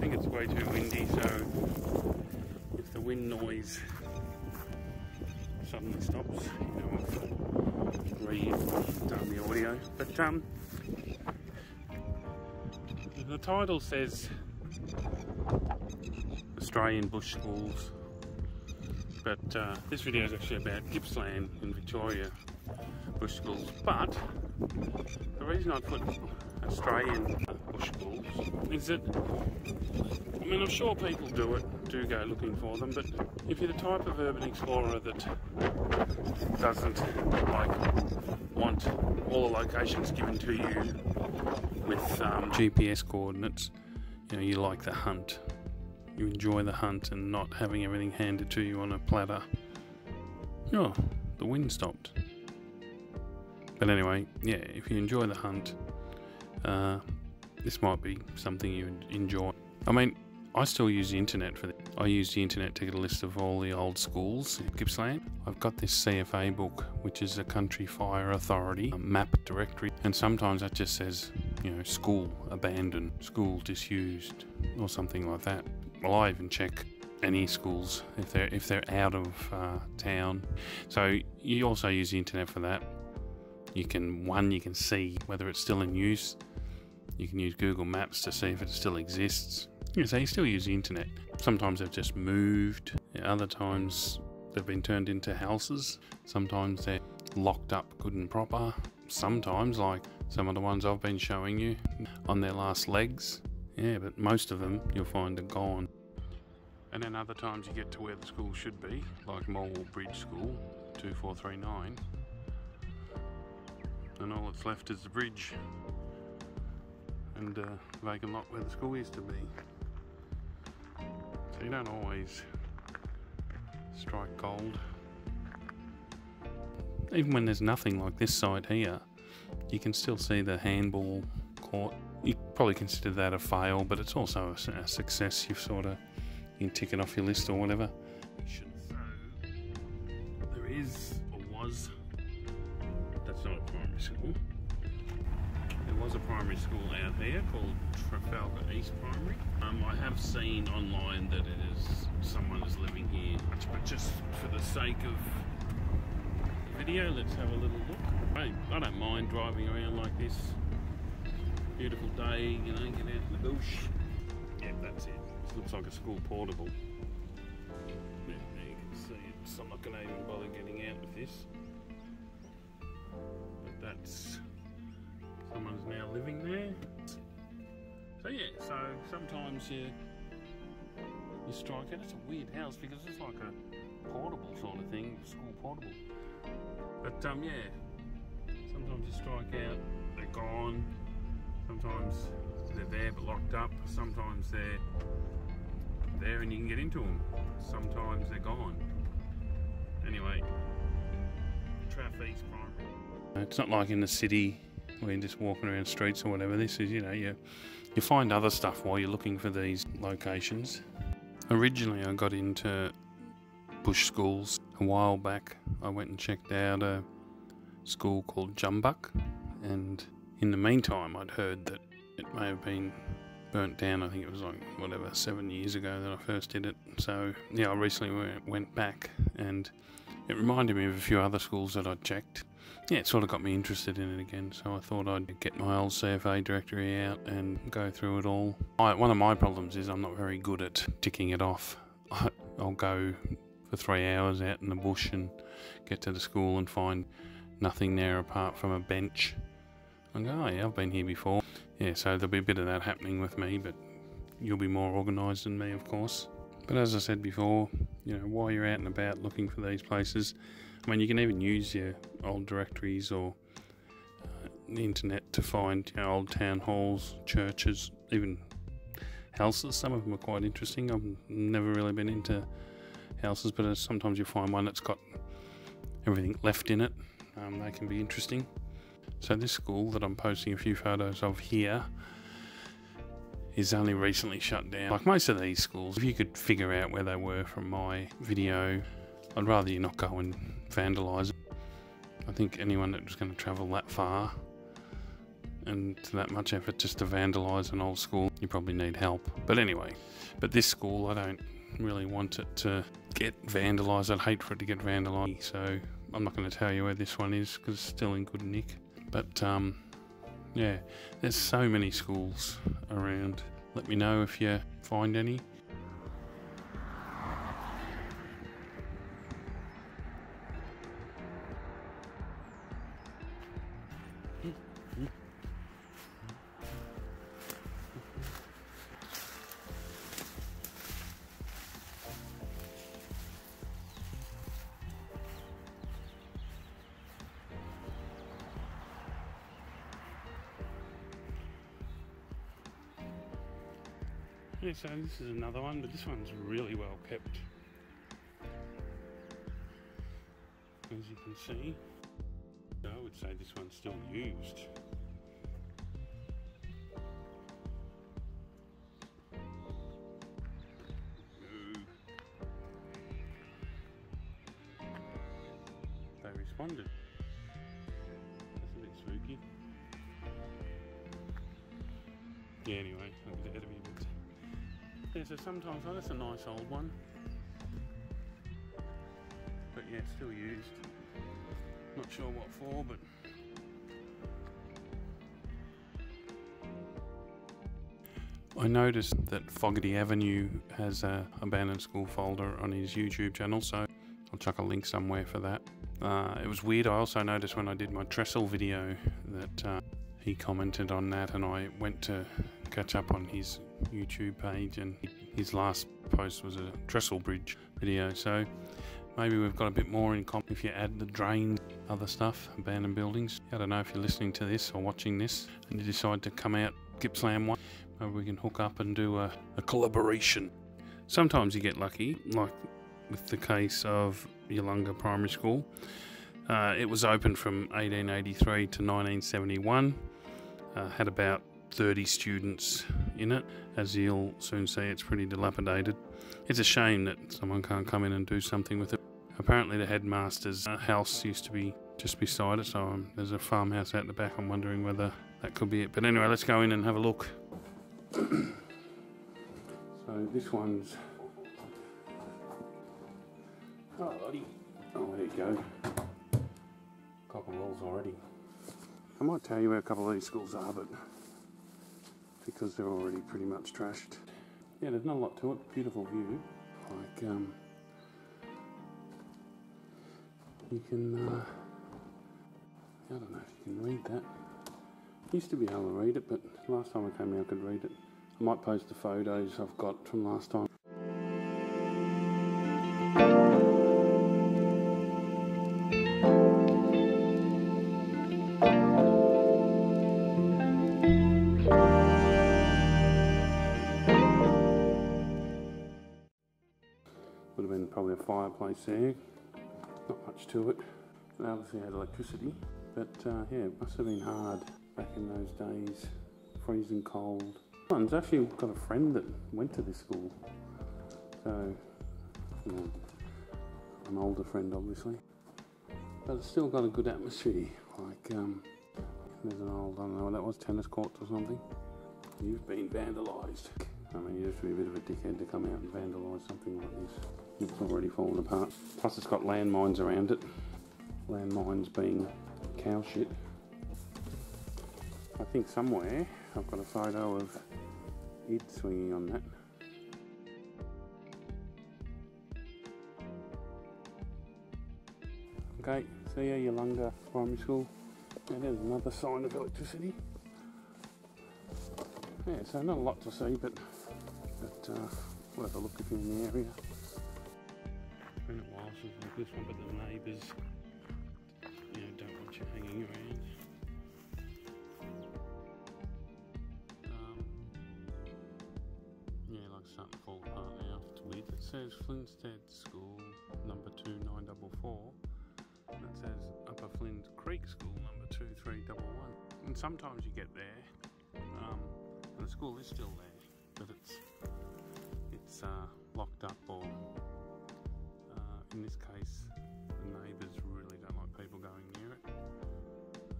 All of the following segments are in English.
think it's way too windy, so if the wind noise suddenly stops, you know, I've redone the audio. But um, the title says Australian Bush Schools, but uh, this video is actually about Gippsland in Victoria Bush Schools. But the reason I put Australian is that I mean I'm sure people do it, do go looking for them, but if you're the type of urban explorer that doesn't like want all the locations given to you with um, GPS coordinates, you know, you like the hunt. You enjoy the hunt and not having everything handed to you on a platter. Oh, the wind stopped. But anyway, yeah, if you enjoy the hunt, uh, this might be something you enjoy. I mean, I still use the internet for this. I use the internet to get a list of all the old schools in Gippsland. I've got this CFA book, which is a Country Fire Authority map directory, and sometimes that just says, you know, school abandoned, school disused, or something like that. Well, I even check any schools if they're if they're out of uh, town. So you also use the internet for that. You can one you can see whether it's still in use. You can use Google Maps to see if it still exists. Yeah, so you still use the internet. Sometimes they've just moved. Other times they've been turned into houses. Sometimes they're locked up good and proper. Sometimes, like some of the ones I've been showing you, on their last legs. Yeah, but most of them you'll find are gone. And then other times you get to where the school should be, like Morwell Bridge School, 2439 and all that's left is the bridge and uh, vacant lot where the school used to be. So you don't always strike gold. Even when there's nothing like this side here, you can still see the handball court. You probably consider that a fail, but it's also a, success. You've sort of you can tick it off your list or whatever. There is or was that's not a primary school. There was a primary school out there called Trafalgar East Primary. Um, I have seen online that it is someone is living here, but just for the sake of the video, let's have a little look. I, I don't mind driving around like this. Beautiful day, you know, get out in the bush. Yeah, that's it. This looks like a school portable. Yeah, you can see it. I'm not going to even bother getting out with this But that's someone's now living there. So yeah, so sometimes you you strike it. It's a weird house because it's like a portable sort of thing, school portable. But um yeah, sometimes you strike out, they're gone. Sometimes they're there but locked up. Sometimes they're there and you can get into them. Sometimes they're gone. Anyway, Traff East Primary. It's not like in the city where you're just walking around streets or whatever. This is, you know, you, you find other stuff while you're looking for these locations. Originally, I got into bush schools a while back. I went and checked out a school called Jumbuk, and in the meantime, I'd heard that it may have been burnt down. I think it was like whatever seven years ago that I first did it. So yeah, I recently went back, and it reminded me of a few other schools that I'd checked yeah, it sort of got me interested in it again. So I thought I'd get my old CFA directory out and go through it all. I, one of my problems is I'm not very good at ticking it off. I, I'll go for three hours out in the bush and get to the school and find nothing there apart from a bench. I go, oh yeah, I've been here before. Yeah, so there'll be a bit of that happening with me, but you'll be more organised than me, of course. But as I said before, you know, while you're out and about looking for these places, I mean, you can even use your old directories or uh, the internet to find you know, old town halls, churches, even houses. Some of them are quite interesting. I've never really been into houses, but sometimes you find one that's got everything left in it. Um, they can be interesting. So this school that I'm posting a few photos of here is only recently shut down. Like most of these schools, if you could figure out where they were from my video, I'd rather you not go and vandalise it. I think anyone that was going to travel that far and to that much effort just to vandalise an old school, you probably need help. But anyway, but this school, I don't really want it to get vandalised. I'd hate for it to get vandalised, so I'm not going to tell you where this one is because it's still in good nick. But um, yeah, there's so many schools around. Let me know if you find any. Yeah, so this is another one, but this one's really well kept. As you can see, I would say this one's still used. They responded. That's a bit spooky. Yeah, anyway, I'll get ahead of you, yeah, so sometimes, oh, that's a nice old one. But yeah, it's still used. Not sure what for, but. I noticed that Fogarty Avenue has a abandoned school folder on his YouTube channel, so I'll chuck a link somewhere for that. Uh, it was weird. I also noticed when I did my trestle video that uh, he commented on that, and I went to catch up on his YouTube page, and his last post was a trestle bridge video. So maybe we've got a bit more in common if you add the drain, other stuff, abandoned buildings. I don't know if you're listening to this or watching this, and you decide to come out Gippsland one. Maybe we can hook up and do a, a collaboration. Sometimes you get lucky, like with the case of Yulkunga Primary School. Uh, it was open from 1883 to 1971. Uh, had about 30 students in it. As you'll soon see, it's pretty dilapidated. It's a shame that someone can't come in and do something with it. Apparently, the headmaster's uh, house used to be just beside it, so um, there's a farmhouse out the back. I'm wondering whether that could be it. But anyway, let's go in and have a look. so this one's. Oh. Oh, there you go. Cock and rolls already. I might tell you where a couple of these schools are, but because they're already pretty much trashed. Yeah, there's not a lot to it. Beautiful view. Like, um, you can, uh, I don't know if you can read that. Used to be able to read it, but last time I came here I could read it. I might post the photos I've got from last time. Fireplace there. Not much to it. It obviously had electricity, but uh, yeah, it must have been hard back in those days. Freezing cold. One's actually got a friend that went to this school, so you know, an older friend obviously, but it's still got a good atmosphere. Like um, there's an old, I don't know what that was, tennis courts or something. You've been vandalised. I mean, you have to be a bit of a dickhead to come out and vandalise something like this. It's already fallen apart. Plus, it's got landmines around it. Landmines being cow shit. I think somewhere I've got a photo of it swinging on that. Okay, see ya, Yulkunga Primary School. And there's another sign of electricity. Yeah, so not a lot to see, but but uh, worth a look if you're in the area. Since I've this one, but the neighbours, you know, don't want you hanging around. Um, yeah, like starting to fall apart now. It's weird. It says Flynnstead School, number two nine double four. And it says Upper Flint Creek School, number two three double one. And sometimes you get there, um, and the school is still there, but it's it's uh, locked up or in this case the neighbours really don't like people going near it.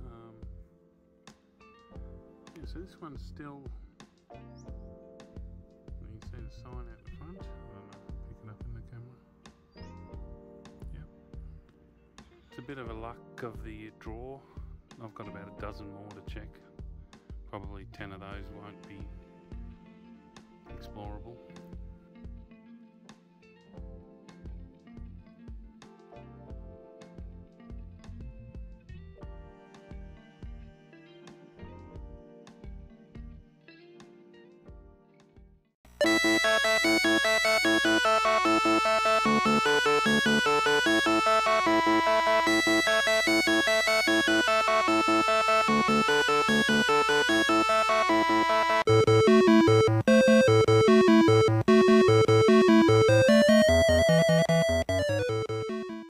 Um, so this one's still. You can see the sign out the front. I don't know if I pick it up in the camera. Yep. It's a bit of a luck of the draw. I've got about a dozen more to check. Probably 10 of those won't be explorable.